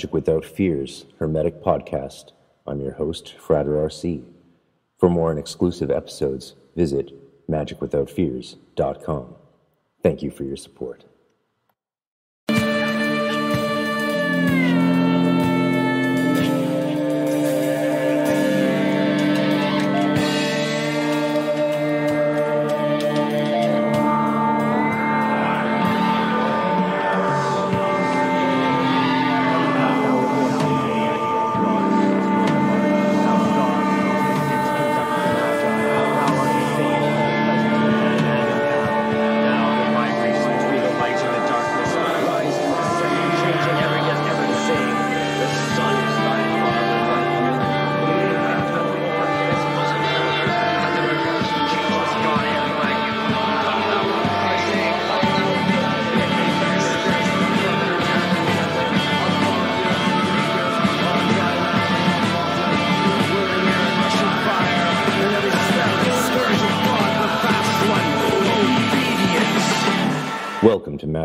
Magic Without Fears, Hermetic Podcast. I'm your host, Frater RC. For more and exclusive episodes, visit magicwithoutfears.com. Thank you for your support.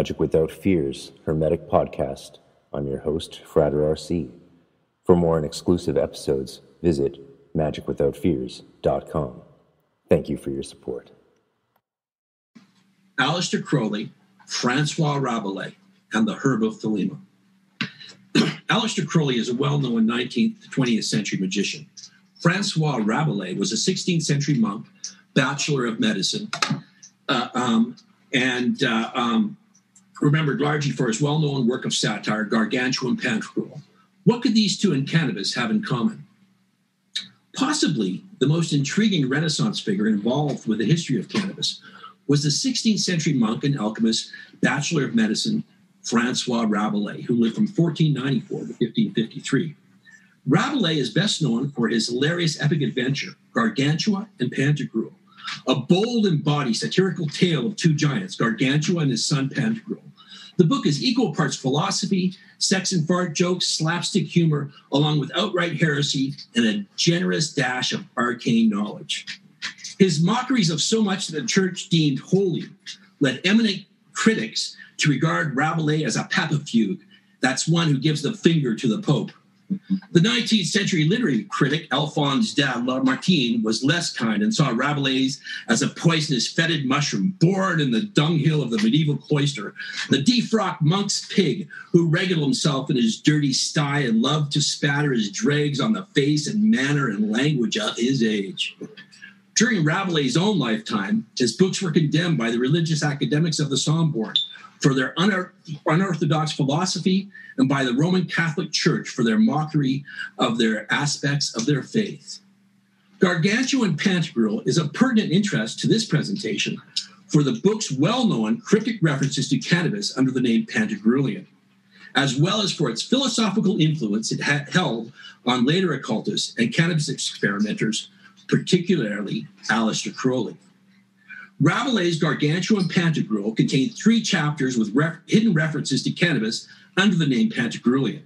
Magic Without Fears, Hermetic Podcast. I'm your host, Frater RC. For more and exclusive episodes, visit magicwithoutfears.com. Thank you for your support. Aleister Crowley, Francois Rabelais, and the Herb of Thelema. Aleister Crowley is a well known 19th to 20th century magician. Francois Rabelais was a 16th century monk, bachelor of medicine, uh, um, and uh, um, remembered largely for his well known work of satire, Gargantua and Pantagruel. What could these two in cannabis have in common? Possibly the most intriguing Renaissance figure involved with the history of cannabis was the 16th century monk and alchemist, Bachelor of Medicine, Francois Rabelais, who lived from 1494 to 1553. Rabelais is best known for his hilarious epic adventure, Gargantua and Pantagruel, a bold and bawdy satirical tale of two giants, Gargantua and his son Pantagruel. The book is equal parts philosophy, sex and fart jokes, slapstick humor, along with outright heresy and a generous dash of arcane knowledge. His mockeries of so much that the church deemed holy led eminent critics to regard Rabelais as a papefigue. That's one who gives the finger to the Pope. The 19th century literary critic Alphonse de Lamartine was less kind and saw Rabelais as a poisonous fetid mushroom born in the dunghill of the medieval cloister, the defrocked monk's pig who regaled himself in his dirty sty and loved to spatter his dregs on the face and manner and language of his age. During Rabelais' own lifetime, his books were condemned by the religious academics of the Sorbonne for their unorthodox philosophy and by the Roman Catholic Church for their mockery of their aspects of their faith. Gargantua and Pantagruel is of pertinent interest to this presentation for the book's well known cryptic references to cannabis under the name Pantagruelian, as well as for its philosophical influence it had held on later occultists and cannabis experimenters, particularly Aleister Crowley. Rabelais' Gargantuan Pantagruel contain three chapters with ref- hidden references to cannabis under the name Pantagruelian.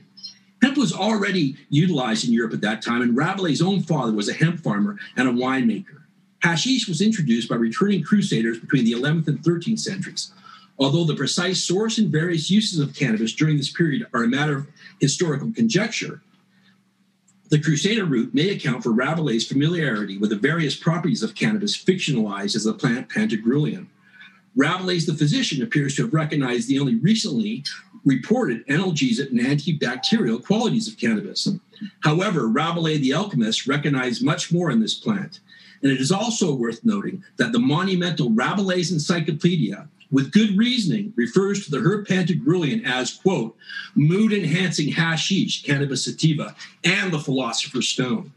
Hemp was already utilized in Europe at that time, and Rabelais' own father was a hemp farmer and a winemaker. Hashish was introduced by returning crusaders between the 11th and 13th centuries. Although the precise source and various uses of cannabis during this period are a matter of historical conjecture, the Crusader route may account for Rabelais' familiarity with the various properties of cannabis fictionalized as the plant Pantagruelian. Rabelais, the physician, appears to have recognized the only recently reported analgesic and antibacterial qualities of cannabis. However, Rabelais, the alchemist, recognized much more in this plant. And it is also worth noting that the monumental Rabelais Encyclopedia with good reasoning, refers to the herb pantagruelian as, quote, mood enhancing hashish, cannabis sativa, and the philosopher's stone,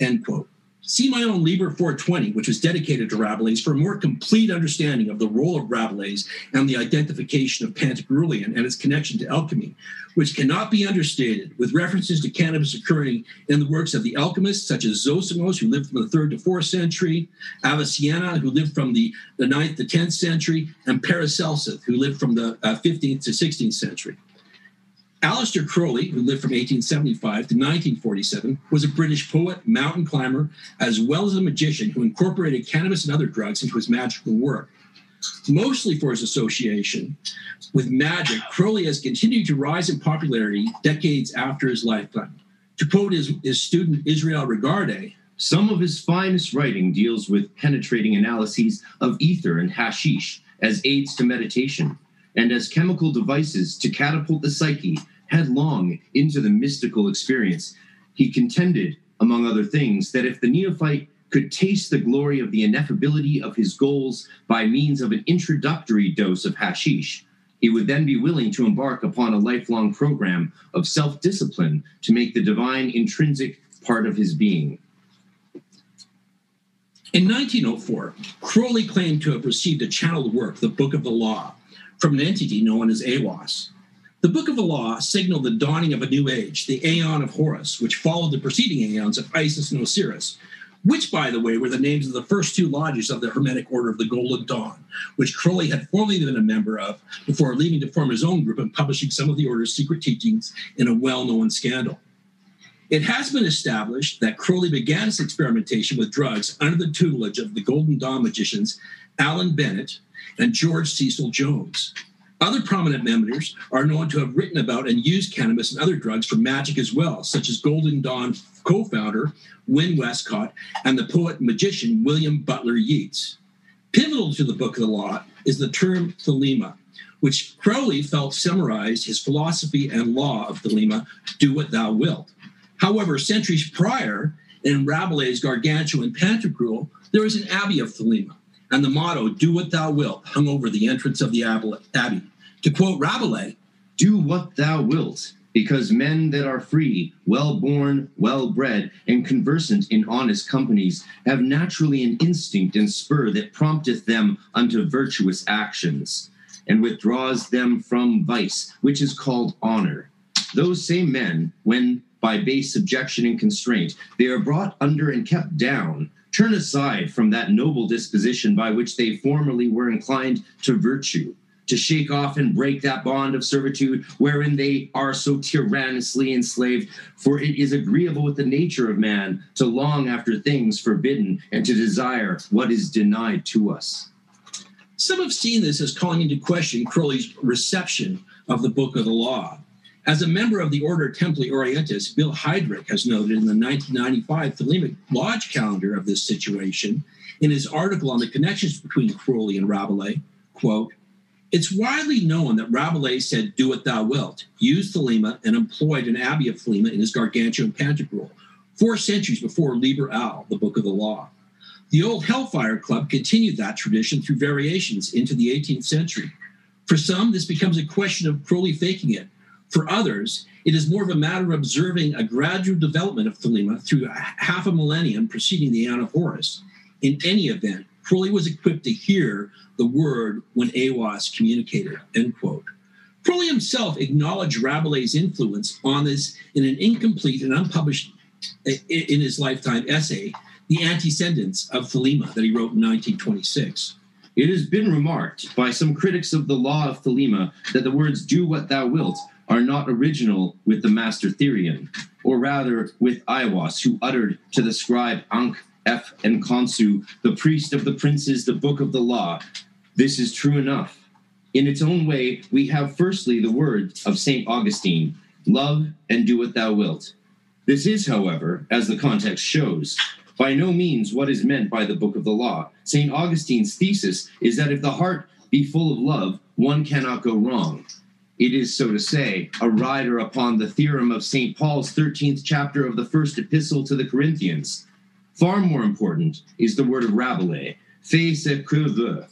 end quote. See my own Liber 420, which was dedicated to Rabelais, for a more complete understanding of the role of Rabelais and the identification of Pantagruelian and its connection to alchemy, which cannot be understated, with references to cannabis occurring in the works of the alchemists such as Zosimos, who lived from the 3rd to 4th century, Avicenna, who lived from the, the 9th to 10th century, and Paracelsus, who lived from the uh, 15th to 16th century. Aleister Crowley, who lived from 1875 to 1947, was a British poet, mountain climber, as well as a magician who incorporated cannabis and other drugs into his magical work. mostly for his association with magic, Crowley has continued to rise in popularity decades after his lifetime. To quote his, his student Israel Regardie, some of his finest writing deals with penetrating analyses of ether and hashish as aids to meditation and as chemical devices to catapult the psyche headlong into the mystical experience. He contended, among other things, that if the neophyte could taste the glory of the ineffability of his goals by means of an introductory dose of hashish, he would then be willing to embark upon a lifelong program of self discipline to make the divine intrinsic part of his being. In 1904, Crowley claimed to have received a channeled work, the Book of the Law, from an entity known as Aiwass. The Book of the Law signaled the dawning of a new age, the Aeon of Horus, which followed the preceding aeons of Isis and Osiris, which, by the way, were the names of the first two lodges of the Hermetic Order of the Golden Dawn, which Crowley had formerly been a member of before leaving to form his own group and publishing some of the order's secret teachings in a well known scandal. It has been established that Crowley began his experimentation with drugs under the tutelage of the Golden Dawn magicians Alan Bennett and George Cecil Jones. Other prominent members are known to have written about and used cannabis and other drugs for magic as well, such as Golden Dawn co founder Wynn Westcott and the poet magician William Butler Yeats. Pivotal to the Book of the Law is the term Thelema, which Crowley felt summarized his philosophy and law of Thelema do what thou wilt. However, centuries prior, in Rabelais' Gargantua and Pantagruel, there was an abbey of Thelema, and the motto, do what thou wilt, hung over the entrance of the abbey. To quote Rabelais, do what thou wilt, because men that are free, well born, well bred, and conversant in honest companies have naturally an instinct and spur that prompteth them unto virtuous actions, and withdraws them from vice, which is called honor. Those same men, when by base subjection and constraint they are brought under and kept down, turn aside from that noble disposition by which they formerly were inclined to virtue to shake off and break that bond of servitude wherein they are so tyrannously enslaved. For it is agreeable with the nature of man to long after things forbidden and to desire what is denied to us. Some have seen this as calling into question Crowley's reception of the Book of the Law. As a member of the Order Templi Orientis, Bill Heidrick has noted in the 1995 Thelemic Lodge calendar of this situation, in his article on the connections between Crowley and Rabelais, quote, it's widely known that Rabelais said, Do what thou wilt, used Thelema, and employed an abbey of Thelema in his gargantuan Pantagruel, four centuries before Liber Al, the Book of the Law. The old Hellfire Club continued that tradition through variations into the 18th century. For some, this becomes a question of Crowley faking it. For others, it is more of a matter of observing a gradual development of Thelema through half a millennium preceding the of Horus. In any event, Crowley was equipped to hear the word when Aiwass communicated, end quote. Crowley himself acknowledged Rabelais' influence on this in an incomplete and unpublished in his lifetime essay, The Antecedents of Thelema, that he wrote in 1926. It has been remarked by some critics of the law of Thelema that the words do what thou wilt are not original with the master Therion, or rather with Aiwass, who uttered to the scribe Ankh F. and Khonsu, the priest of the princes, the book of the law. This is true enough. In its own way, we have firstly the words of St. Augustine love and do what thou wilt. This is, however, as the context shows, by no means what is meant by the book of the law. St. Augustine's thesis is that if the heart be full of love, one cannot go wrong. It is, so to say, a rider upon the theorem of St. Paul's 13th chapter of the first epistle to the Corinthians Far more important is the word of Rabelais, fais ce que veux,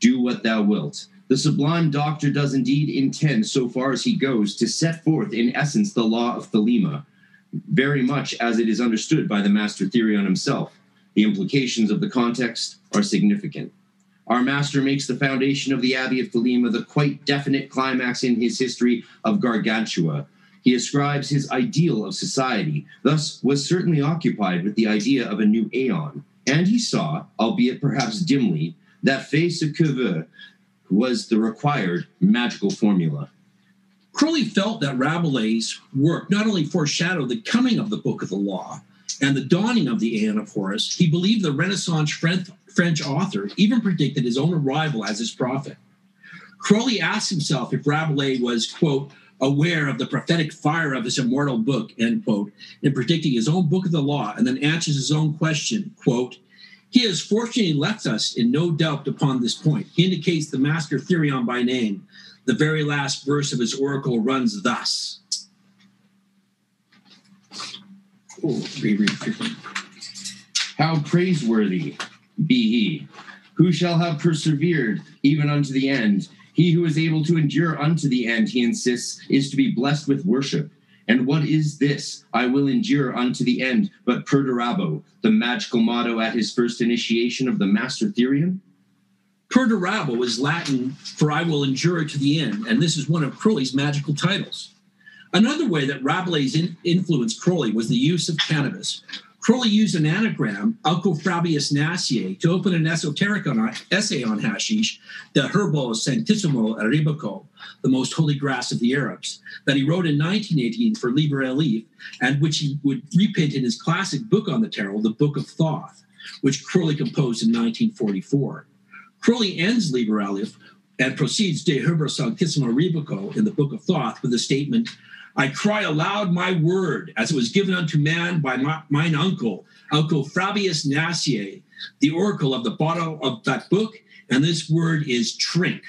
do what thou wilt. The sublime doctor does indeed intend, so far as he goes, to set forth in essence the law of Thelema, very much as it is understood by the master Therion himself. The implications of the context are significant. Our master makes the foundation of the Abbey of Thelema the quite definite climax in his history of Gargantua, he ascribes his ideal of society, thus was certainly occupied with the idea of a new aeon. And he saw, albeit perhaps dimly, that fais ce que was the required magical formula. Crowley felt that Rabelais' work not only foreshadowed the coming of the Book of the Law, and the dawning of the Aeon of Horus, he believed the Renaissance French author even predicted his own arrival as his prophet. Crowley asked himself if Rabelais was, quote, aware of the prophetic fire of his immortal book, end quote, in predicting his own book of the law, and then answers his own question, quote, he has fortunately left us in no doubt upon this point. He indicates the master Therion by name. The very last verse of his oracle runs thus. How praiseworthy be he, who shall have persevered even unto the end. He who is able to endure unto the end, he insists, is to be blessed with worship. And what is this? I will endure unto the end, but perdurabo, the magical motto at his first initiation of the Master Therion? Perdurabo is Latin for I will endure to the end, and this is one of Crowley's magical titles. Another way that Rabelais in- influenced Crowley was the use of cannabis. Crowley used an anagram, Alcofribas Nasier, to open an esoteric on, essay on hashish, the Herbo Sanctissimo Arabico, the most holy grass of the Arabs, that he wrote in 1918 for Liber Aleph, and which he would reprint in his classic book on the tarot, the Book of Thoth, which Crowley composed in 1944. Crowley ends Liber Aleph and proceeds De Herbo Sanctissimo Arabico in the Book of Thoth with the statement, I cry aloud my word as it was given unto man by my, mine uncle, Alcofribas Nasier, the oracle of the bottle of that book, and this word is trink.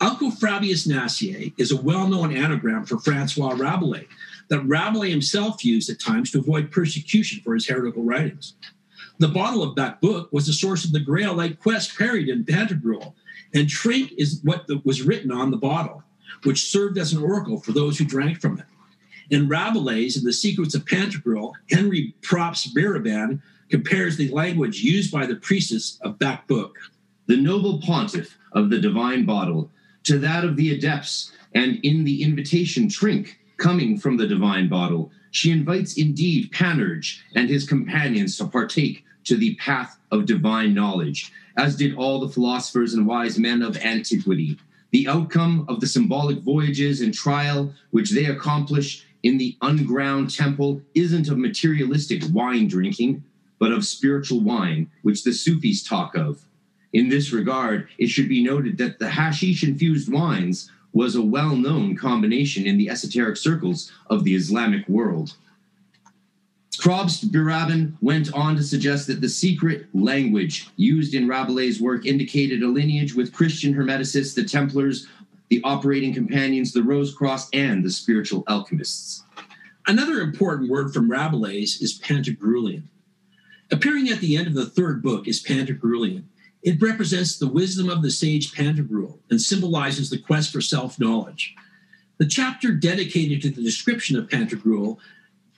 Alcofribas Nasier is a well known anagram for Francois Rabelais that Rabelais himself used at times to avoid persecution for his heretical writings. The bottle of that book was the source of the Grail like quest carried in Pantagruel, and trink is what was written on the bottle which served as an oracle for those who drank from it. In Rabelais, in The Secrets of Pantagruel, Henry Probst Biraben compares the language used by the priestess of that book. The noble pontiff of the divine bottle to that of the adepts, and in the invitation trink coming from the divine bottle, she invites indeed Panurge and his companions to partake to the path of divine knowledge, as did all the philosophers and wise men of antiquity the outcome of the symbolic voyages and trial which they accomplish in the unground temple isn't of materialistic wine drinking, but of spiritual wine, which the Sufis talk of. In this regard, it should be noted that the hashish infused wines was a well known combination in the esoteric circles of the Islamic world. Probst Biraben went on to suggest that the secret language used in Rabelais' work indicated a lineage with Christian Hermeticists, the Templars, the operating companions, the Rose Cross, and the spiritual alchemists. Another important word from Rabelais is Pantagruelian. Appearing at the end of the third book is Pantagruelian. It represents the wisdom of the sage Pantagruel and symbolizes the quest for self knowledge. The chapter dedicated to the description of Pantagruel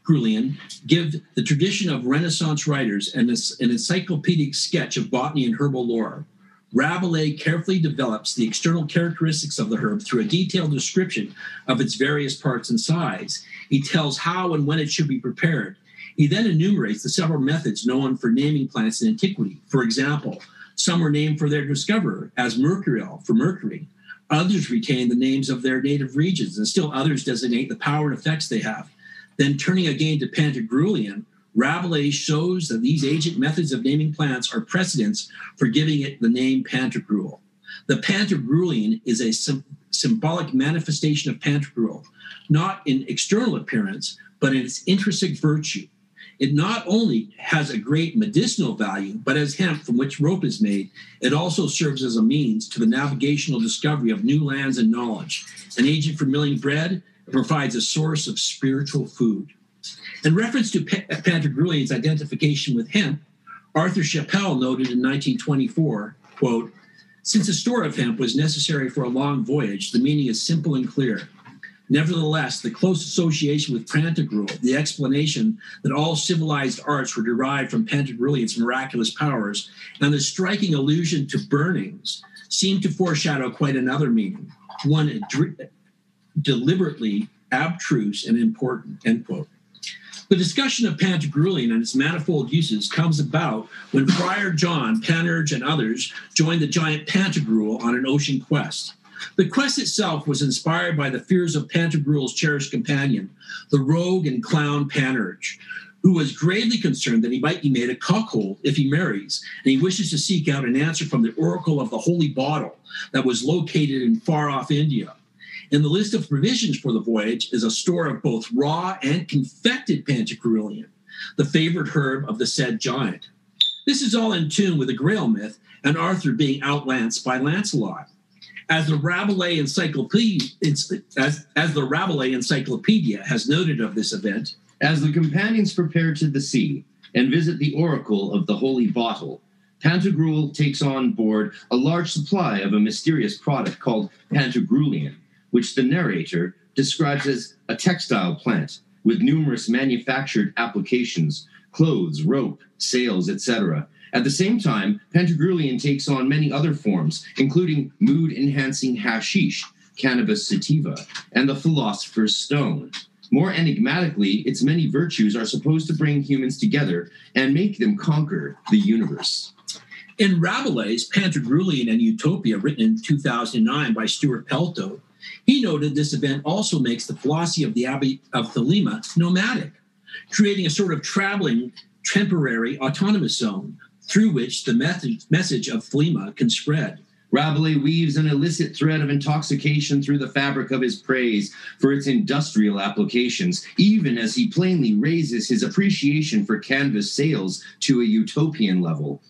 Grulian give the tradition of Renaissance writers an, an encyclopedic sketch of botany and herbal lore. Rabelais carefully develops the external characteristics of the herb through a detailed description of its various parts and size. He tells how and when it should be prepared. He then enumerates the several methods known for naming plants in antiquity. For example, some were named for their discoverer, as mercurial for mercury. Others retain the names of their native regions, and still others designate the power and effects they have. Then turning again to Pantagruelian, Rabelais shows that these ancient methods of naming plants are precedents for giving it the name Pantagruel. The Pantagruelian is a sim- symbolic manifestation of Pantagruel, not in external appearance, but in its intrinsic virtue. It not only has a great medicinal value, but as hemp from which rope is made, it also serves as a means to the navigational discovery of new lands and knowledge, an agent for milling bread, it provides a source of spiritual food. In reference to Pantagruelian's identification with hemp, Arthur Chappell noted in 1924, quote, since a store of hemp was necessary for a long voyage, the meaning is simple and clear. Nevertheless, the close association with Pantagruel, the explanation that all civilized arts were derived from Pantagruelian's miraculous powers, and the striking allusion to burnings seem to foreshadow quite another meaning, one deliberately abstruse and important, end quote. The discussion of Pantagruelian and its manifold uses comes about when Friar John, Panurge, and others joined the giant Pantagruel on an ocean quest. The quest itself was inspired by the fears of Pantagruel's cherished companion, the rogue and clown Panurge, who was gravely concerned that he might be made a cuckold if he marries, and he wishes to seek out an answer from the oracle of the holy bottle that was located in far off India. In the list of provisions for the voyage is a store of both raw and confected pantagruelian, the favorite herb of the said giant. This is all in tune with the Grail myth and Arthur being outlanced by Lancelot. As the Rabelais Encyclopedia, as, as the Rabelais Encyclopedia has noted of this event, As the companions prepare to the sea and visit the oracle of the holy bottle, Pantagruel takes on board a large supply of a mysterious product called Pantagruelian, which the narrator describes as a textile plant with numerous manufactured applications clothes, rope, sails, etc. At the same time, Pantagruelian takes on many other forms, including mood enhancing hashish, cannabis sativa, and the philosopher's stone. More enigmatically, its many virtues are supposed to bring humans together and make them conquer the universe. In Rabelais' Pantagruelian and Utopia, written in 2009 by Stuart Pelto, he noted this event also makes the philosophy of the Abbey of Thelema nomadic, creating a sort of traveling, temporary, autonomous zone through which the message, of Thelema can spread. Rabelais weaves an illicit thread of intoxication through the fabric of his praise for its industrial applications, even as he plainly raises his appreciation for canvas sails to a utopian level.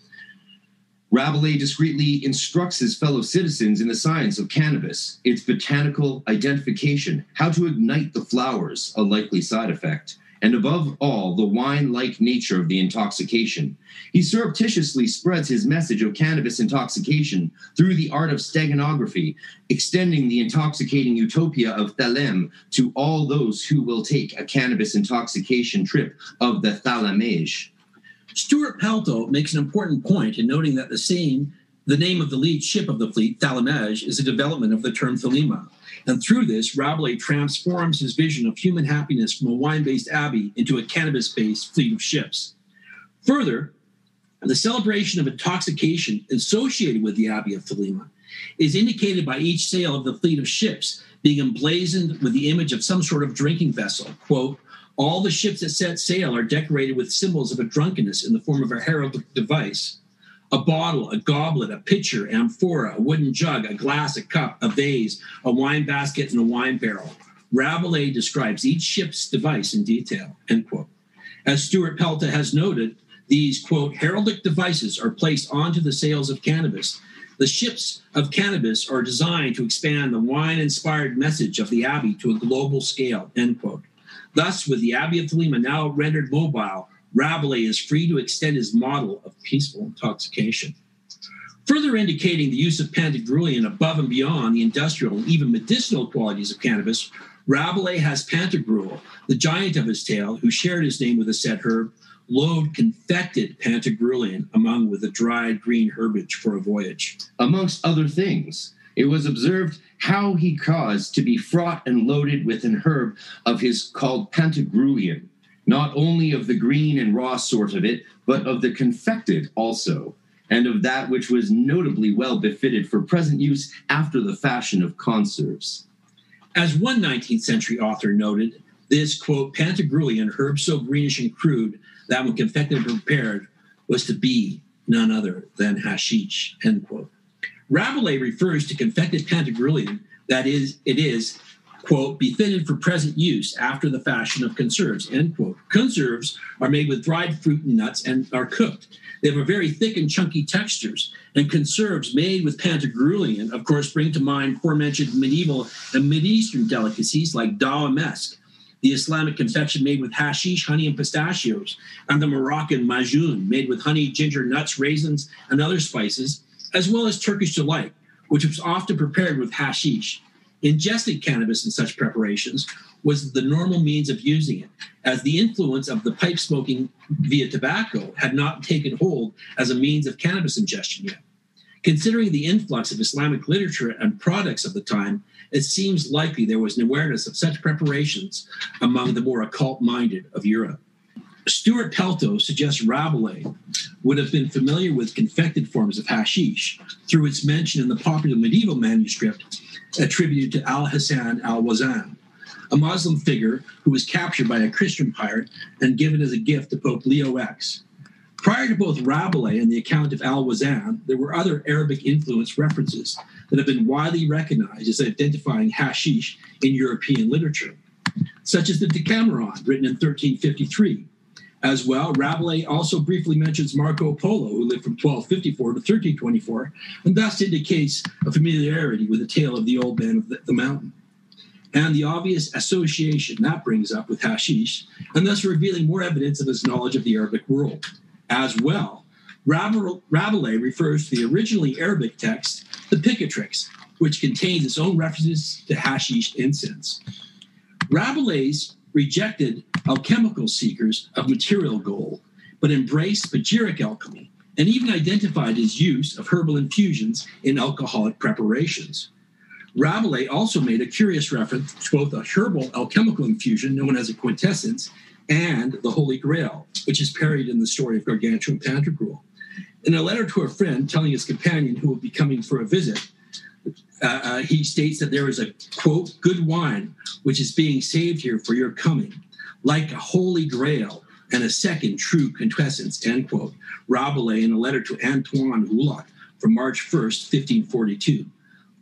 Rabelais discreetly instructs his fellow citizens in the science of cannabis, its botanical identification, how to ignite the flowers, a likely side effect, and above all, the wine like nature of the intoxication. He surreptitiously spreads his message of cannabis intoxication through the art of steganography, extending the intoxicating utopia of Thelem to all those who will take a cannabis intoxication trip of the Thalamege. Stuart Pelto makes an important point in noting that the same, the name of the lead ship of the fleet, Thalamege, is a development of the term Thelema. And through this, Rabelais transforms his vision of human happiness from a wine based abbey into a cannabis based fleet of ships. Further, the celebration of intoxication associated with the Abbey of Thelema is indicated by each sail of the fleet of ships being emblazoned with the image of some sort of drinking vessel. Quote, all the ships that set sail are decorated with symbols of a drunkenness in the form of a heraldic device a bottle, a goblet, a pitcher, amphora, a wooden jug, a glass, a cup, a vase, a wine basket, and a wine barrel. Rabelais describes each ship's device in detail, end quote. As Stuart Pelto has noted, these, quote, heraldic devices are placed onto the sails of cannabis. The ships of cannabis are designed to expand the wine inspired message of the Abbey to a global scale, end quote. Thus, with the Abbey of Thelema now rendered mobile, Rabelais is free to extend his model of peaceful intoxication. Further indicating the use of Pantagruelian above and beyond the industrial and even medicinal qualities of cannabis, Rabelais has Pantagruel, the giant of his tale, who shared his name with the said herb, load confected Pantagruelian among with the dried green herbage for a voyage. Amongst other things, it was observed how he caused to be fraught and loaded with an herb of his called Pantagruelian, not only of the green and raw sort of it, but of the confected also, and of that which was notably well befitted for present use after the fashion of conserves. As one 19th century author noted, this, quote, Pantagruelian herb so greenish and crude that when confected and prepared was to be none other than hashish, end quote. Rabelais refers to confected Pantagruelian, that is, it is quote, befitted for present use after the fashion of conserves, end quote. Conserves are made with dried fruit and nuts and are cooked. They have a very thick and chunky textures, and conserves made with Pantagruelian, of course, bring to mind aforementioned medieval and mid eastern delicacies like dawamesk, the Islamic confection made with hashish, honey, and pistachios, and the Moroccan majoun, made with honey, ginger, nuts, raisins, and other spices, as well as Turkish delight, which was often prepared with hashish. Ingesting cannabis in such preparations was the normal means of using it, as the influence of the pipe smoking via tobacco had not taken hold as a means of cannabis ingestion yet. Considering the influx of Islamic literature and products of the time, it seems likely there was an awareness of such preparations among the more occult minded of Europe. Stuart Pelto suggests Rabelais would have been familiar with confected forms of hashish through its mention in the popular medieval manuscript attributed to Al Hassan al Wazan. a Muslim figure who was captured by a Christian pirate and given as a gift to Pope Leo X. Prior to both Rabelais and the account of Al Wazan, there were other Arabic influence references that have been widely recognized as identifying hashish in European literature, such as the Decameron, written in 1353. As well, Rabelais also briefly mentions Marco Polo, who lived from 1254 to 1324, and thus indicates a familiarity with the tale of the old man of the, the mountain and the obvious association that brings up with hashish, and thus revealing more evidence of his knowledge of the Arabic world as well. Rabelais refers to the originally Arabic text, the Picatrix, which contains its own references to hashish incense. Rabelais rejected alchemical seekers of material gold, but embraced spagyric alchemy and even identified his use of herbal infusions in alcoholic preparations. Rabelais also made a curious reference to both a herbal alchemical infusion known as a quintessence and the Holy Grail, which is parodied in the story of Gargantua and Pantagruel. In a letter to a friend telling his companion who will be coming for a visit, uh, uh, he states that there is a quote, good wine which is being saved here for your coming, like a holy grail and a second true quintessence, end quote. Rabelais in a letter to Antoine Hullot from March 1st, 1542.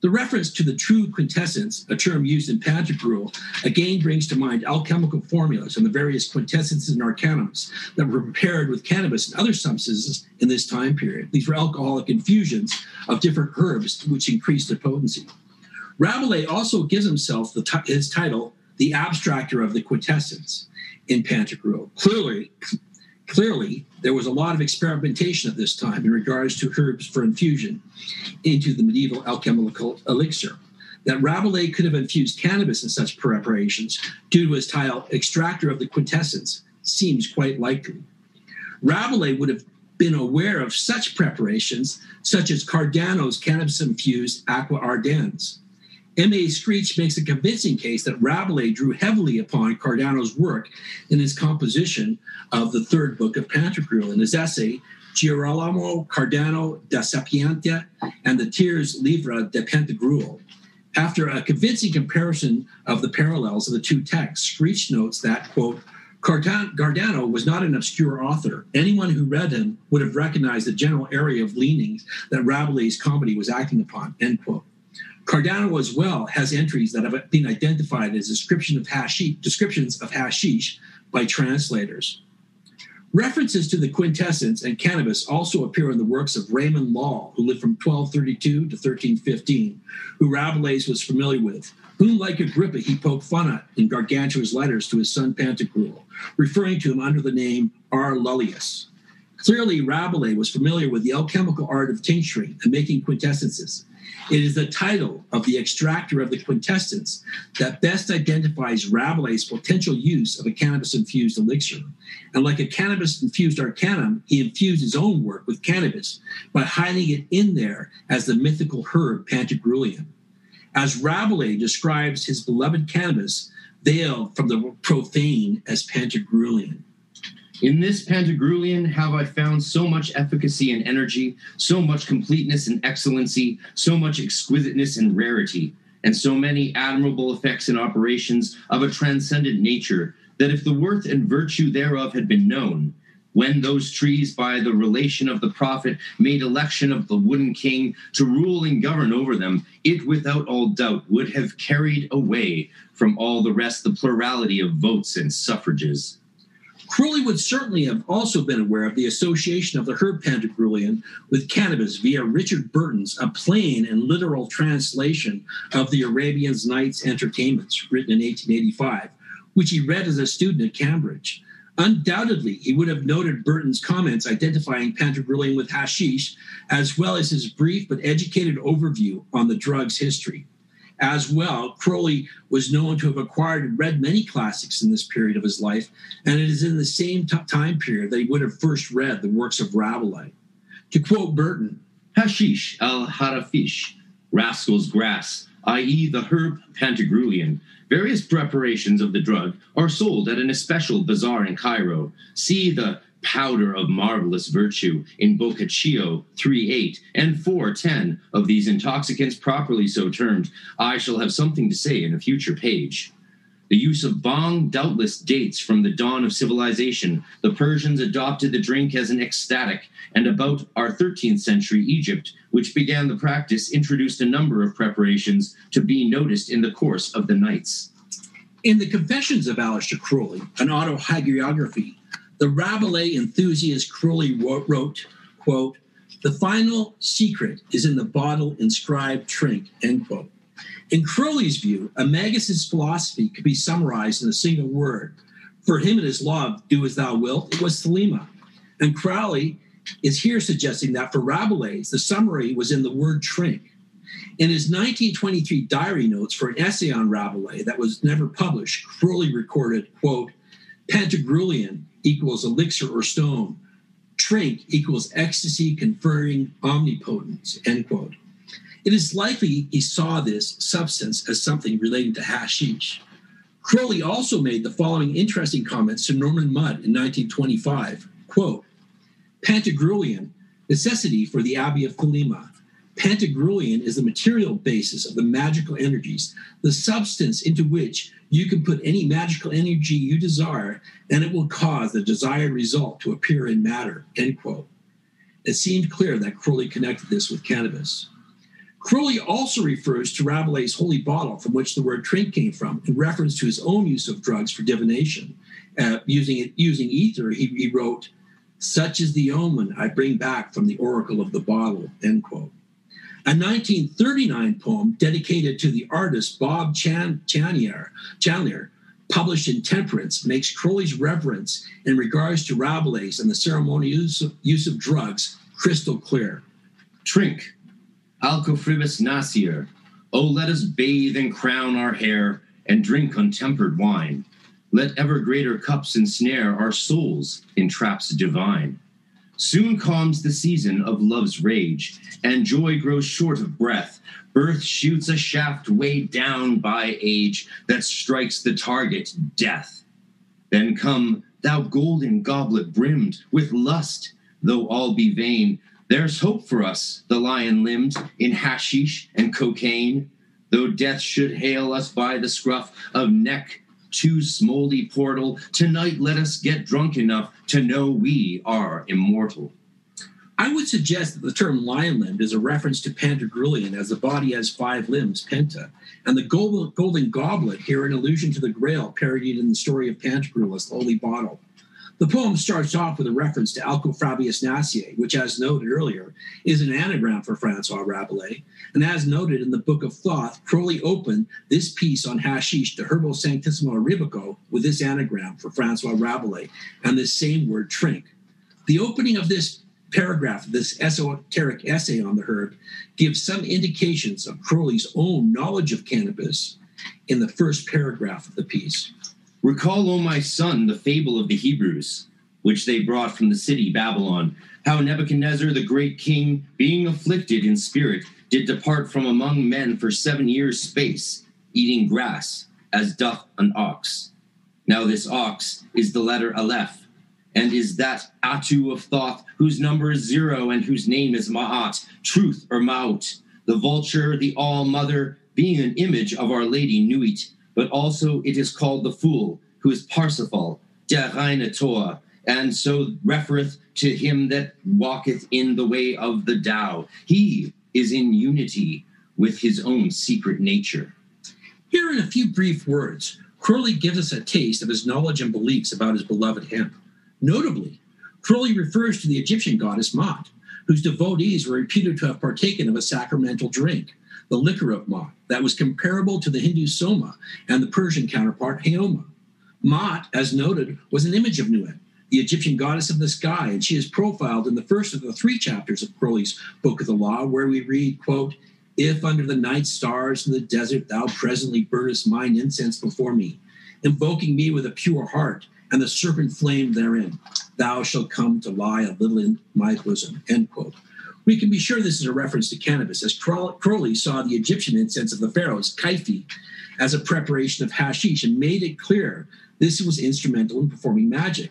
The reference to the true quintessence, a term used in Pantagruel, again brings to mind alchemical formulas and the various quintessences and arcanums that were prepared with cannabis and other substances in this time period. These were alcoholic infusions of different herbs which increased their potency. Rabelais also gives himself t- his title, the abstractor of the quintessence in Pantagruel. Clearly, Clearly, there was a lot of experimentation at this time in regards to herbs for infusion into the medieval alchemical elixir. That Rabelais could have infused cannabis in such preparations due to his title extractor of the quintessence seems quite likely. Rabelais would have been aware of such preparations, such as Cardano's cannabis infused aqua ardens, M.A. Screech makes a convincing case that Rabelais drew heavily upon Cardano's work in his composition of the third book of Pantagruel in his essay, Girolamo Cardano De Sapientia and the Tiers Livre de Pantagruel. After a convincing comparison of the parallels of the two texts, Screech notes that, quote, Cardano was not an obscure author. Anyone who read him would have recognized the general area of leanings that Rabelais' comedy was acting upon, end quote. Cardano as well has entries that have been identified as description of hashish, descriptions of hashish by translators. References to the quintessence and cannabis also appear in the works of Raymond Lull, who lived from 1232 to 1315, who Rabelais was familiar with, whom, like Agrippa, he poked fun at in Gargantua's letters to his son Pantagruel, referring to him under the name R. Lullius. Clearly, Rabelais was familiar with the alchemical art of tincturing and making quintessences, it is the title of the extractor of the quintessence that best identifies Rabelais' potential use of a cannabis infused elixir. And like a cannabis infused arcanum, he infused his own work with cannabis by hiding it in there as the mythical herb Pantagruelian. As Rabelais describes his beloved cannabis, veiled from the profane as Pantagruelian. In this Pantagruelian have I found so much efficacy and energy, so much completeness and excellency, so much exquisiteness and rarity, and so many admirable effects and operations of a transcendent nature, that if the worth and virtue thereof had been known, when those trees by the relation of the prophet made election of the wooden king to rule and govern over them, it without all doubt would have carried away from all the rest the plurality of votes and suffrages. Crowley would certainly have also been aware of the association of the herb Pantagruelian with cannabis via Richard Burton's A Plain and Literal Translation of the Arabian Nights Entertainments, written in 1885, which he read as a student at Cambridge. Undoubtedly, he would have noted Burton's comments identifying Pantagruelian with hashish, as well as his brief but educated overview on the drug's history. As well, Crowley was known to have acquired and read many classics in this period of his life, and it is in the same t- time period that he would have first read the works of Rabelais. To quote Burton, Hashish al harafish, rascal's grass, i.e., the herb Pantagruelian. Various preparations of the drug are sold at an especial bazaar in Cairo. See the powder of marvelous virtue in Boccaccio 3.8 and 4.10 of these intoxicants properly so termed, I shall have something to say in a future page. The use of bhang doubtless dates from the dawn of civilization. The Persians adopted the drink as an ecstatic, and about our 13th century Egypt, which began the practice, introduced a number of preparations to be noticed in the course of the nights. In the Confessions of Aleister Crowley, an autohagiography, the Rabelais enthusiast Crowley wrote, quote, the final secret is in the bottle inscribed drink, end quote. In Crowley's view, Amagus's philosophy could be summarized in a single word. For him and his law do as thou wilt, it was thelema. And Crowley is here suggesting that for Rabelais, the summary was in the word trink. In his 1923 diary notes for an essay on Rabelais that was never published, Crowley recorded, quote, Pantagruelian equals elixir or stone. Trink equals ecstasy conferring omnipotence, end quote. It is likely he saw this substance as something relating to hashish. Crowley also made the following interesting comments to Norman Mudd in 1925, quote, Pantagruelian, necessity for the Abbey of Thelema. Pantagruelian is the material basis of the magical energies, the substance into which you can put any magical energy you desire, and it will cause the desired result to appear in matter. End quote. It seemed clear that Crowley connected this with cannabis. Crowley also refers to Rabelais' holy bottle, from which the word drink came from, in reference to his own use of drugs for divination. Uh, using using ether, he, he wrote, "Such is the omen I bring back from the oracle of the bottle." End quote. A 1939 poem dedicated to the artist Bob Chan, Chanier, Chandler, published in Temperance, makes Crowley's reverence in regards to Rabelais and the ceremonial use of, use of drugs crystal clear. Trink, Alcofribas Nasier. Oh, let us bathe and crown our hair and drink untempered wine. Let ever greater cups ensnare our souls in traps divine. Soon comes the season of love's rage, and joy grows short of breath. Birth shoots a shaft weighed down by age that strikes the target, death. Then come, thou golden goblet brimmed with lust, though all be vain, there's hope for us, the lion limbed, in hashish and cocaine. Though death should hail us by the scruff of neck to smoldy portal, tonight let us get drunk enough to know we are immortal. I would suggest that the term lion limbed is a reference to Pantagruelian, as the body has five limbs, penta, and the golden goblet here an allusion to the grail parodied in the story of Pantagruel's holy bottle. The poem starts off with a reference to Alcofribas Nasier, which, as noted earlier, is an anagram for Francois Rabelais. And as noted in the Book of Thoth, Crowley opened this piece on hashish, the herbal Sanctissimo Arabico, with this anagram for Francois Rabelais and this same word, trink. The opening of this paragraph, this esoteric essay on the herb, gives some indications of Crowley's own knowledge of cannabis in the first paragraph of the piece. Recall, O my son, the fable of the Hebrews, which they brought from the city Babylon, how Nebuchadnezzar the great king, being afflicted in spirit, did depart from among men for seven years' space, eating grass, as doth an ox. Now this ox is the letter Aleph, and is that Atu of Thoth, whose number is zero and whose name is Ma'at, truth or Maut, the vulture, the all mother, being an image of Our Lady Nuit, but also it is called the fool, who is Parsifal, der reine Tor, and so refereth to him that walketh in the way of the Tao. He is in unity with his own secret nature. Here, in a few brief words, Crowley gives us a taste of his knowledge and beliefs about his beloved hemp. Notably, Crowley refers to the Egyptian goddess Maat, whose devotees were reputed to have partaken of a sacramental drink, the liquor of Maat, that was comparable to the Hindu Soma and the Persian counterpart Haoma. Maat, as noted, was an image of Nuit, the Egyptian goddess of the sky, and she is profiled in the first of the three chapters of Crowley's Book of the Law, where we read, quote, If under the night stars in the desert thou presently burnest mine incense before me, invoking me with a pure heart, and the serpent flame therein, thou shalt come to lie a little in my bosom, end quote. We can be sure this is a reference to cannabis, as Crowley saw the Egyptian incense of the pharaohs, kyphi, as a preparation of hashish and made it clear this was instrumental in performing magic.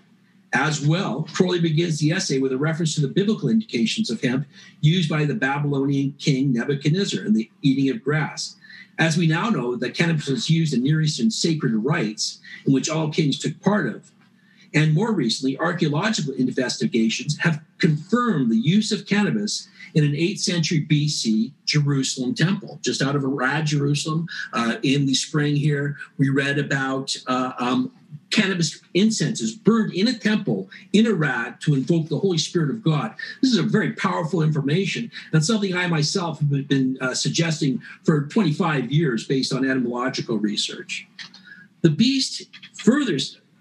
As well, Crowley begins the essay with a reference to the biblical indications of hemp used by the Babylonian king Nebuchadnezzar in the eating of grass. As we now know, that cannabis was used in Near Eastern sacred rites in which all kings took part of. And more recently, archaeological investigations have confirmed the use of cannabis in an 8th century BC Jerusalem temple, just out of Arad, Jerusalem. Uh, in the spring here, we read about uh, um, cannabis incenses burned in a temple in Arad to invoke the Holy Spirit of God. This is a very powerful information and something I myself have been uh, suggesting for 25 years based on etymological research. The beast further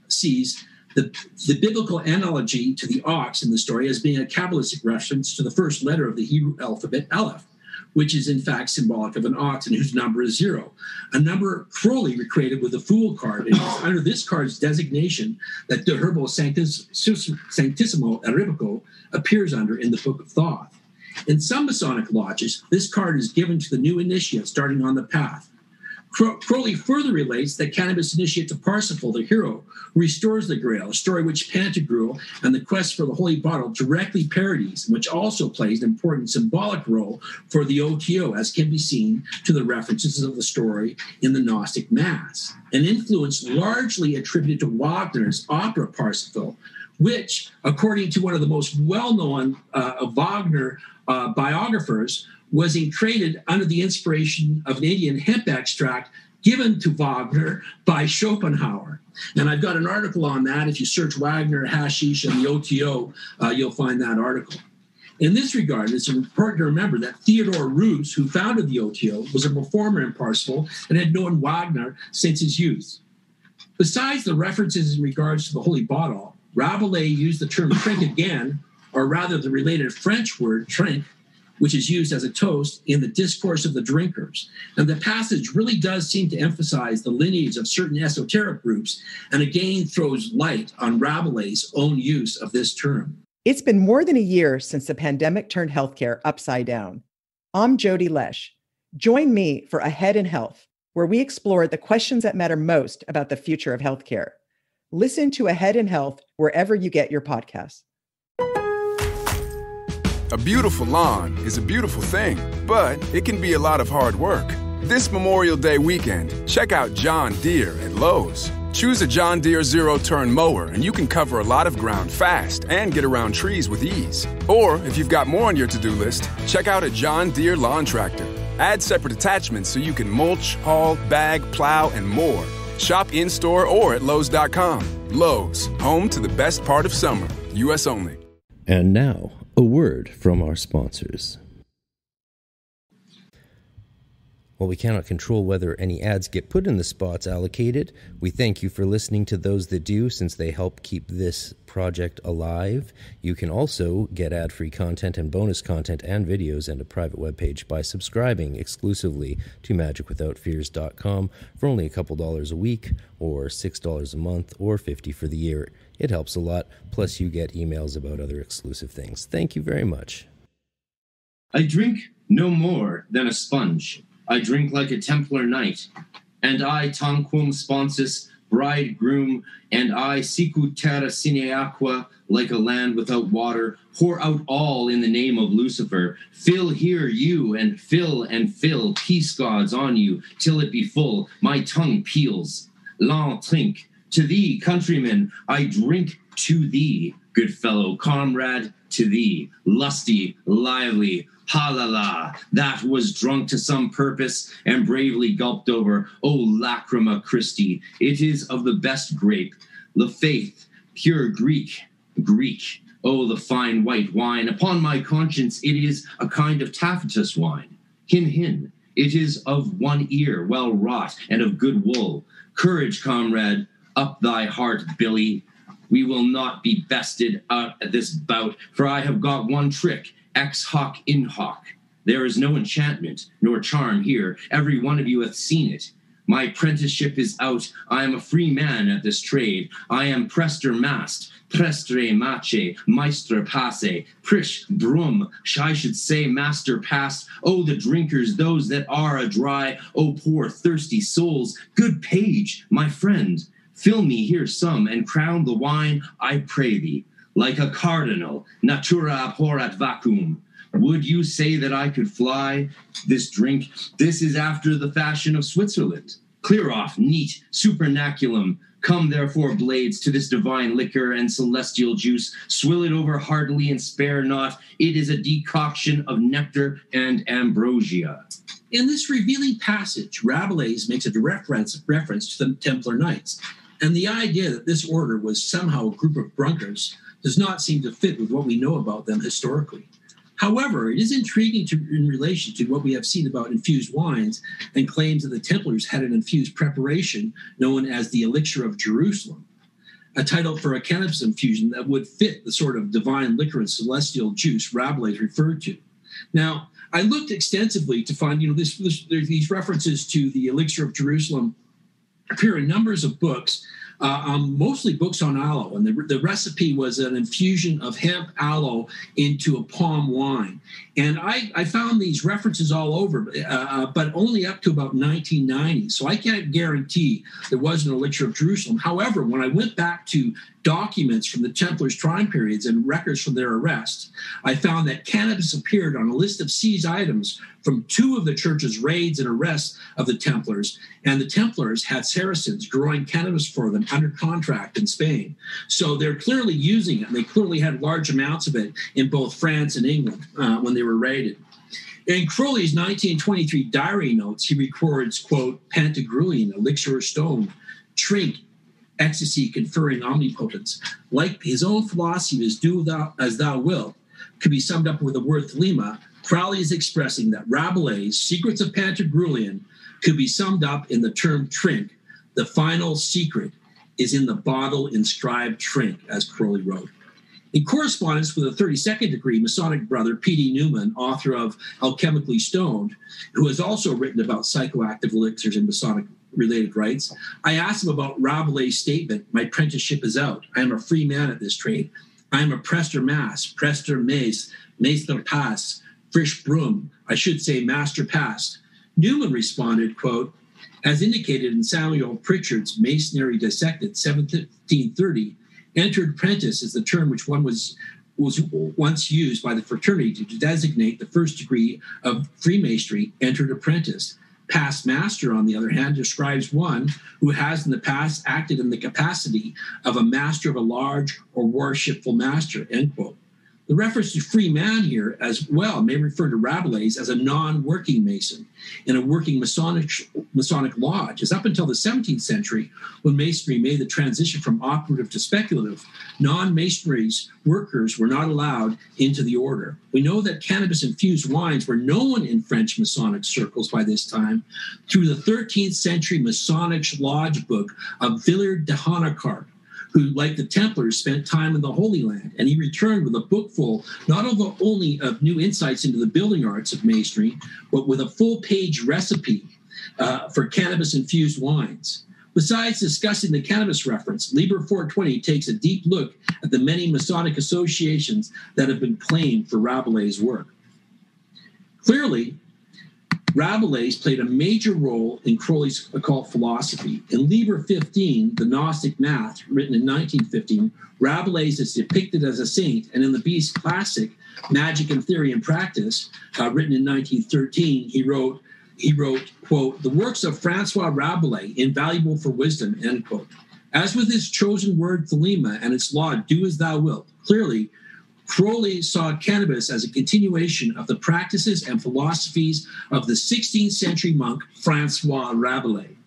sees the, the biblical analogy to the ox in the story as being a Kabbalistic reference to the first letter of the Hebrew alphabet, Aleph, which is in fact symbolic of an ox and whose number is zero. A number Crowley recreated with a fool card. And it's under this card's designation that the Herbo Sanctis, Sanctissimo Arabico appears under in the Book of Thoth. In some Masonic lodges, this card is given to the new initiate starting on the path. Crowley further relates that cannabis initiates a Parsifal, the hero, who restores the Grail, a story which Pantagruel and the quest for the Holy Bottle directly parodies, which also plays an important symbolic role for the OTO, as can be seen to the references of the story in the Gnostic Mass, an influence largely attributed to Wagner's opera Parsifal, which, according to one of the most well known uh, Wagner uh, biographers, was created under the inspiration of an Indian hemp extract given to Wagner by Schopenhauer. And I've got an article on that. If you search Wagner, hashish, and the OTO, uh, you'll find that article. In this regard, it's important to remember that Theodore Reuss, who founded the OTO, was a performer in Parsifal and had known Wagner since his youth. Besides the references in regards to the holy bottle, Rabelais used the term trink again, or rather the related French word trink, which is used as a toast in the discourse of the drinkers. And the passage really does seem to emphasize the lineage of certain esoteric groups and again throws light on Rabelais' own use of this term. It's been more than a year since the pandemic turned healthcare upside down. I'm Jody Lesh. Join me for Ahead in Health, where we explore the questions that matter most about the future of healthcare. Listen to Ahead in Health wherever you get your podcasts. A beautiful lawn is a beautiful thing, but it can be a lot of hard work. This Memorial Day weekend, check out John Deere at Lowe's. Choose a John Deere zero turn mower and you can cover a lot of ground fast and get around trees with ease. Or if you've got more on your to do list, check out a John Deere lawn tractor. Add separate attachments so you can mulch, haul, bag, plow, and more. Shop in store or at Lowe's.com. Lowe's, home to the best part of summer. U.S. only. And now, a word from our sponsors. While we cannot control whether any ads get put in the spots allocated, we thank you for listening to those that do since they help keep this project alive. You can also get ad free content and bonus content and videos and a private webpage by subscribing exclusively to magicwithoutfears.com for only a couple dollars a week, or $6 a month, or 50 for the year. It helps a lot. Plus, you get emails about other exclusive things. Thank you very much. I drink no more than a sponge. I drink like a Templar knight. And I, tanquam sponsus, bridegroom, and I, sicut terra sine aqua, like a land without water, pour out all in the name of Lucifer. Fill here you, and fill and fill, peace gods on you, till it be full. My tongue peels. L'en trink, to thee, countryman, I drink to thee, good fellow, comrade, to thee, lusty, lively, halala, that was drunk to some purpose and bravely gulped over. O lacrima Christi, it is of the best grape, the faith, pure Greek, Greek. Oh, the fine white wine. Upon my conscience, it is a kind of taffetas wine. Hin hin. It is of one ear, well wrought, and of good wool. Courage, comrade, up thy heart, Billy. We will not be bested out at this bout, for I have got one trick, ex hoc in hoc. There is no enchantment nor charm here. Every one of you hath seen it. My apprenticeship is out. I am a free man at this trade. I am prester mast, prestre mace, meister passe, prish brum, I should say master past. Oh, the drinkers, those that are a dry. Oh, poor thirsty souls. Good page, my friend. Fill me here some, and crown the wine, I pray thee, like a cardinal, natura abhorrat vacuum. Would you say that I could fly? This drink, this is after the fashion of Switzerland. Clear off, neat, supernaculum. Come, therefore, blades, to this divine liquor and celestial juice. Swill it over heartily and spare not. It is a decoction of nectar and ambrosia. In this revealing passage, Rabelais makes a direct reference to the Templar Knights, and the idea that this order was somehow a group of drunkards does not seem to fit with what we know about them historically. However, it is intriguing to, in relation to what we have seen about infused wines and claims that the Templars had an infused preparation known as the Elixir of Jerusalem, a title for a cannabis infusion that would fit the sort of divine liquor and celestial juice Rabelais referred to. Now, I looked extensively to find, you know, this, this these references to the elixir of Jerusalem appear in numbers of books, uh, um, mostly books on aloe. And the, the recipe was an infusion of hemp aloe into a palm wine. And I, I found these references all over, uh, uh but only up to about 1990. So I can't guarantee there was an elixir of Jerusalem. However, when I went back to documents from the Templars' time periods and records from their arrest, I found that cannabis appeared on a list of seized items from two of the church's raids and arrests of the Templars, and the Templars had Saracens growing cannabis for them under contract in Spain. So they're clearly using it, they clearly had large amounts of it in both France and England uh, when they were raided. In Crowley's 1923 diary notes, he records, quote, Pantagruelion, elixir of stone, trink, ecstasy conferring omnipotence. Like his own philosophy is do thou as thou wilt, could be summed up with the word thelema. Crowley is expressing that Rabelais' Secrets of Pantagruelion could be summed up in the term trink. The final secret is in the bottle inscribed trink, as Crowley wrote. In correspondence with a 32nd degree Masonic brother, P.D. Newman, author of Alchemically Stoned, who has also written about psychoactive elixirs and Masonic related rites, I asked him about Rabelais' statement My apprenticeship is out. I am a free man at this trade. I am a prester mass, prester mace, maester pass, frisch broom, I should say master pass. Newman responded, quote, as indicated in Samuel Prichard's Masonry Dissected, 1730, entered apprentice is the term which one was was once used by the fraternity to designate the first degree of Freemasonry, entered apprentice. Past master, on the other hand, describes one who has in the past acted in the capacity of a master of a large or worshipful master, end quote. The reference to free man here as well may refer to Rabelais as a non working Mason in a working Masonic, Masonic lodge, as up until the 17th century, when Masonry made the transition from operative to speculative, non Masonry's workers were not allowed into the order. We know that cannabis infused wines were known in French Masonic circles by this time through the 13th century Masonic lodge book of Villard de Honnecourt who, like the Templars, spent time in the Holy Land. And he returned with a book full, not only of new insights into the building arts of Masonry, but with a full page recipe uh, for cannabis infused wines. Besides discussing the cannabis reference, Liber 420 takes a deep look at the many Masonic associations that have been claimed for Rabelais' work. Clearly, Rabelais played a major role in Crowley's occult philosophy. In Liber 15, the Gnostic Mass, written in 1915, Rabelais is depicted as a saint, and in the Beast classic, Magick and Theory and Practice, uh, written in 1913, he wrote, he wrote, quote, the works of Francois Rabelais, invaluable for wisdom, end quote. As with his chosen word, thelema, and its law, do as thou wilt, clearly, Crowley saw cannabis as a continuation of the practices and philosophies of the 16th century monk Francois Rabelais.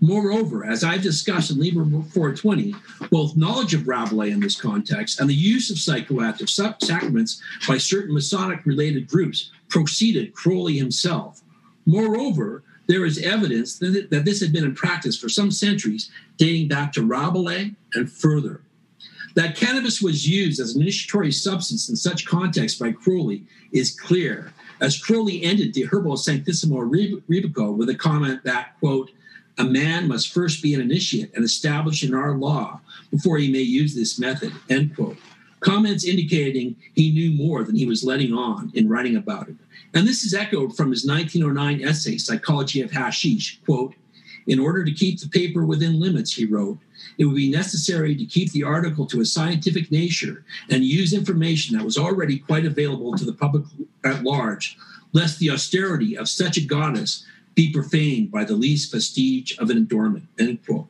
Moreover, as I've discussed in Liber 420, both knowledge of Rabelais in this context and the use of psychoactive sacraments by certain Masonic related groups preceded Crowley himself. Moreover, there is evidence that this had been in practice for some centuries, dating back to Rabelais and further. That cannabis was used as an initiatory substance in such context by Crowley is clear, as Crowley ended the Herbal Sanctissimo Rebeco with a comment that, quote, a man must first be an initiate and established in our law before he may use this method, end quote. Comments indicating he knew more than he was letting on in writing about it. And this is echoed from his 1909 essay, Psychology of Hashish, quote, In order to keep the paper within limits, he wrote, it would be necessary to keep the article to a scientific nature and use information that was already quite available to the public at large, lest the austerity of such a goddess be profaned by the least vestige of an adornment. End quote.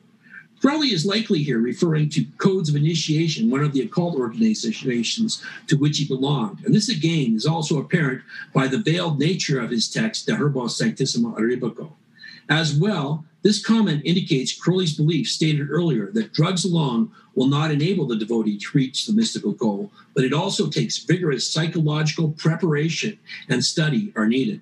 Crowley is likely here referring to codes of initiation, one of the occult organizations to which he belonged. And this again is also apparent by the veiled nature of his text, De Herbo Sanctissima Arabico. As well, this comment indicates Crowley's belief stated earlier that drugs alone will not enable the devotee to reach the mystical goal, but it also takes vigorous psychological preparation and study are needed.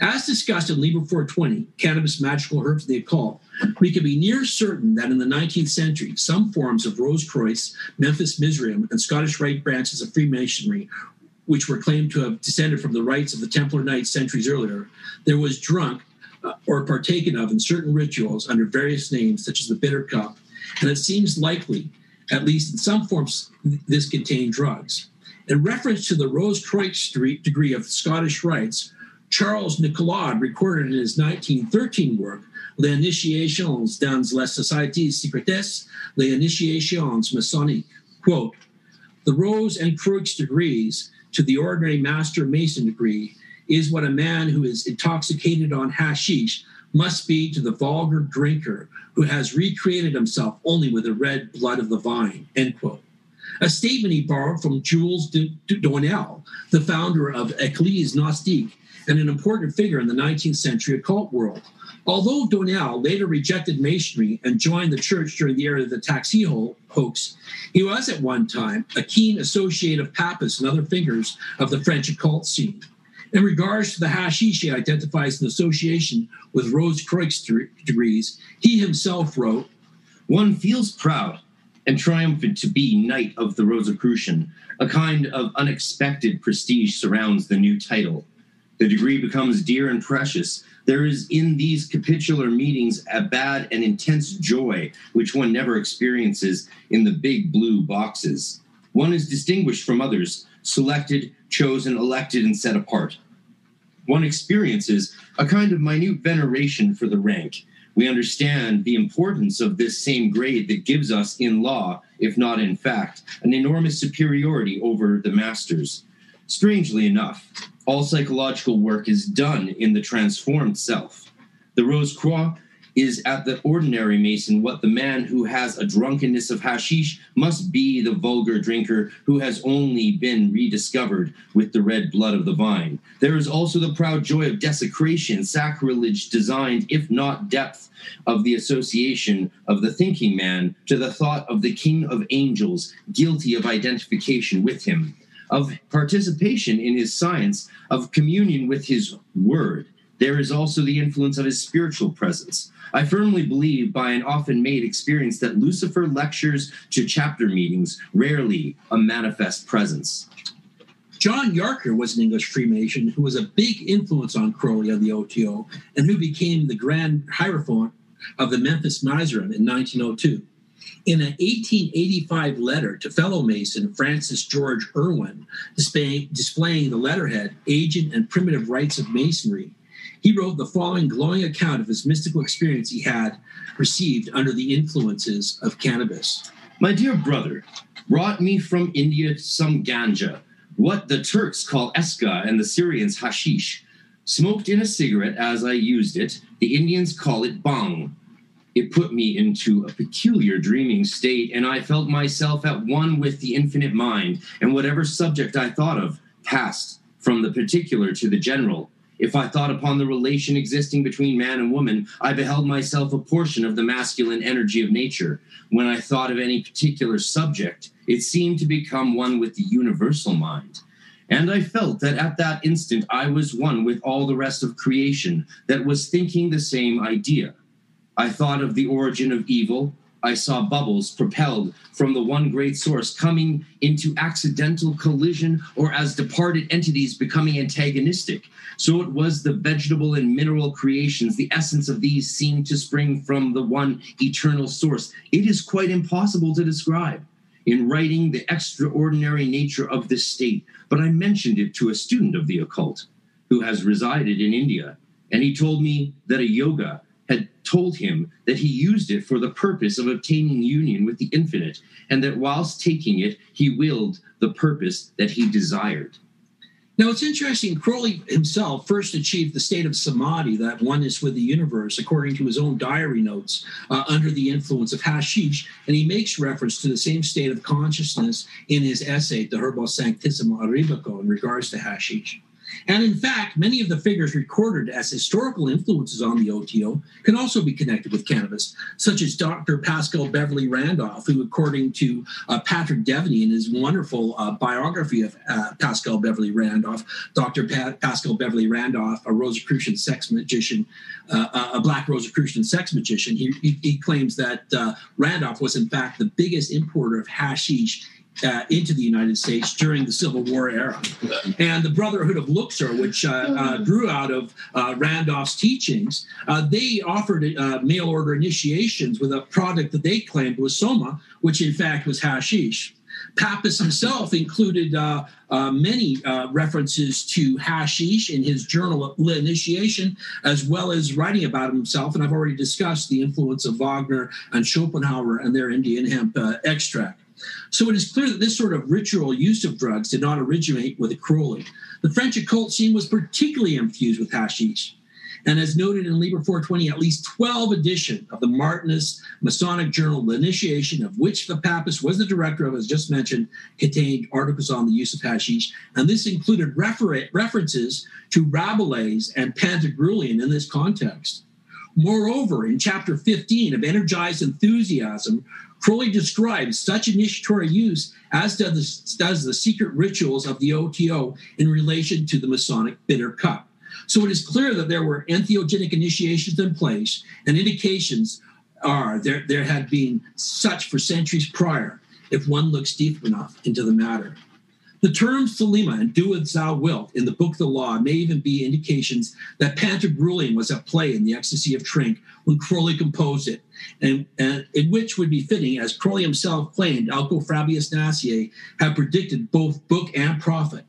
As discussed in Liber 420, Cannabis, Magickal Herbs, and the Occult, we can be near certain that in the 19th century, some forms of Rose Croix, Memphis Mizraim, and Scottish Rite branches of Freemasonry, which were claimed to have descended from the rites of the Templar Knights centuries earlier, there was drunk or partaken of in certain rituals under various names, such as the bitter cup, and it seems likely, at least in some forms, this contained drugs. In reference to the Rose Croix degree of Scottish rites, Charles Nicoullaud recorded in his 1913 work, Les Initiations dans les Sociétés Secretes, Les Initiations Maçonniques, quote, the Rose and Croix degrees to the ordinary Master Mason degree is what a man who is intoxicated on hashish must be to the vulgar drinker who has recreated himself only with the red blood of the vine, end quote. A statement he borrowed from Jules Doinel, the founder of Église Gnostique and an important figure in the 19th century occult world. Although Doinel later rejected Masonry and joined the church during the era of the Taxil hoax, he was at one time a keen associate of Papus and other figures of the French occult scene. In regards to the hashish he identifies an association with Rose Croix degrees, he himself wrote, One feels proud and triumphant to be Knight of the Rosicrucian. A kind of unexpected prestige surrounds the new title. The degree becomes dear and precious. There is in these capitular meetings a bad and intense joy which one never experiences in the big blue boxes. One is distinguished from others, selected, chosen, elected, and set apart. One experiences a kind of minute veneration for the rank. We understand the importance of this same grade that gives us, in law, if not in fact, an enormous superiority over the masters. Strangely enough, all psychological work is done in the transformed self. The Rose Croix is at the ordinary Mason what the man who has a drunkenness of hashish must be the vulgar drinker who has only been rediscovered with the red blood of the vine. There is also the proud joy of desecration, sacrilege designed, if not depth, of the association of the thinking man to the thought of the king of angels, guilty of identification with him, of participation in his science, of communion with his word. There is also the influence of his spiritual presence I firmly believe by an often made experience that Lucifer lectures to chapter meetings, rarely a manifest presence. John Yarker was an English Freemason who was a big influence on Crowley of the OTO and who became the Grand Hierophant of the Memphis Mizraim in 1902. In an 1885 letter to fellow Mason Francis George Irwin, displaying, displaying the letterhead, Ancient and Primitive Rites of Masonry, he wrote the following glowing account of his mystical experience he had received under the influences of cannabis. My dear brother, brought me from India some ganja, what the Turks call eska and the Syrians hashish. Smoked in a cigarette as I used it, the Indians call it bhang. It put me into a peculiar dreaming state, and I felt myself at one with the infinite mind, and whatever subject I thought of passed from the particular to the general. If I thought upon the relation existing between man and woman, I beheld myself a portion of the masculine energy of nature. When I thought of any particular subject, it seemed to become one with the universal mind. And I felt that at that instant I was one with all the rest of creation that was thinking the same idea. I thought of the origin of evil, I saw bubbles propelled from the one great source coming into accidental collision or as departed entities becoming antagonistic. So it was the vegetable and mineral creations, the essence of these seemed to spring from the one eternal source. It is quite impossible to describe in writing the extraordinary nature of this state, but I mentioned it to a student of the occult who has resided in India, and he told me that a yoga told him that he used it for the purpose of obtaining union with the infinite, and that whilst taking it, he willed the purpose that he desired. Now, it's interesting. Crowley himself first achieved the state of samadhi, that oneness with the universe, according to his own diary notes, uh, under the influence of hashish. And he makes reference to the same state of consciousness in his essay, De Herbo Sanctissimo Arabico, in regards to hashish. And in fact, many of the figures recorded as historical influences on the OTO can also be connected with cannabis, such as Dr. Paschal Beverly Randolph, who, according to uh, Patrick Deveney in his wonderful uh, biography of uh, Paschal Beverly Randolph, Dr. Pa- Paschal Beverly Randolph, a Rosicrucian sex magician, uh, a black Rosicrucian sex magician, he, he, he claims that uh, Randolph was, in fact, the biggest importer of hashish uh, into the United States during the Civil War era. And the Brotherhood of Luxor, which uh, uh, grew out of uh, Randolph's teachings, uh, they offered uh, mail order initiations with a product that they claimed was soma, which in fact was hashish. Papus himself included uh, uh, many uh, references to hashish in his journal of Initiation, as well as writing about himself. And I've already discussed the influence of Wagner and Schopenhauer and their Indian hemp extract. So it is clear that this sort of ritual use of drugs did not originate with the Crowley. The French occult scene was particularly infused with hashish. And as noted in Liber 420, at least 12 editions of the Martinist Masonic Journal, the initiation of which the Papus was the director of, as just mentioned, contained articles on the use of hashish. And this included refer- references to Rabelais and Pantagruelion in this context. Moreover, in chapter 15 of Energized Enthusiasm, Crowley describes such initiatory use as does the, does the secret rituals of the OTO in relation to the Masonic bitter cup. So it is clear that there were entheogenic initiations in place, and indications are there, there had been such for centuries prior, if one looks deep enough into the matter. The terms Thelema and do as thou wilt in the book of the law may even be indications that Pantagruelion was at play in the ecstasy of Trink when Crowley composed it, and, and in which would be fitting, as Crowley himself claimed, Alcofribas Nasier had predicted both book and prophet.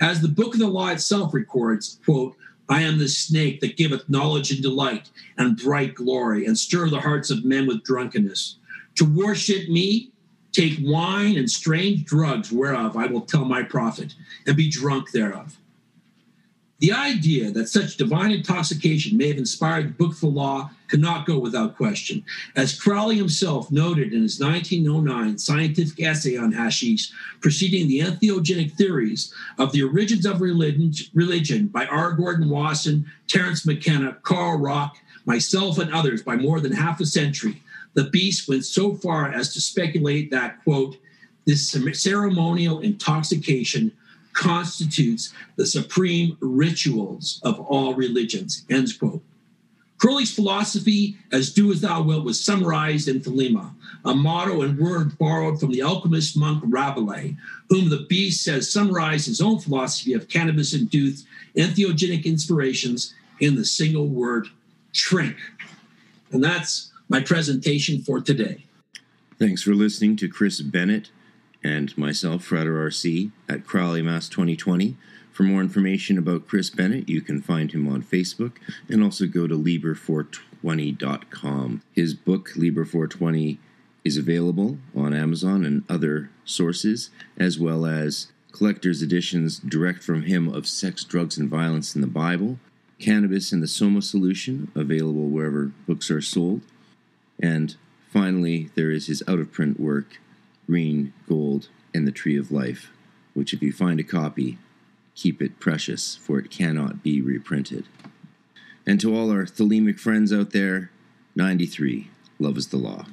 As the book of the law itself records, quote, I am the snake that giveth knowledge and delight and bright glory, and stir the hearts of men with drunkenness. To worship me take wine and strange drugs, whereof I will tell my prophet, and be drunk thereof. The idea that such divine intoxication may have inspired the book of the law cannot go without question. As Crowley himself noted in his 1909 scientific essay on hashish, preceding the entheogenic theories of the origins of religion, religion by R. Gordon Wasson, Terence McKenna, Carl Ruck, myself, and others by more than half a century, the beast went so far as to speculate that, quote, this ceremonial intoxication constitutes the supreme rituals of all religions, ends quote. Crowley's philosophy, as do as thou wilt, was summarized in Thelema, a motto and word borrowed from the alchemist monk Rabelais, whom the beast has summarized his own philosophy of cannabis-induced entheogenic inspirations in the single word trink. And that's my presentation for today. Thanks for listening to Chris Bennett and myself, Frater RC, at Crowley Mass 2020. For more information about Chris Bennett, you can find him on Facebook and also go to Liber420.com. His book, Liber420, is available on Amazon and other sources, as well as collector's editions direct from him of Sex, Drugs, and Violence in the Bible, Cannabis and the Soma Solution, available wherever books are sold, and finally, there is his out of print work, Green, Gold, and the Tree of Life, which, if you find a copy, keep it precious, for it cannot be reprinted. And to all our thelemic friends out there, 93, love is the law.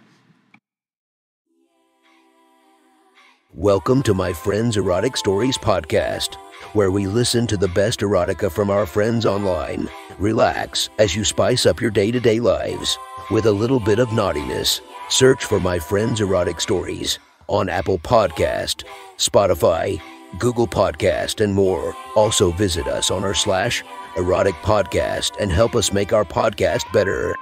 Welcome to my Friends Erotic Stories podcast, where we listen to the best erotica from our friends online. Relax as you spice up your day to day lives with a little bit of naughtiness. Search for My Friends Erotic Stories on Apple Podcast, Spotify, Google Podcast, and more. Also visit us on our slash erotic podcast and help us make our podcast better.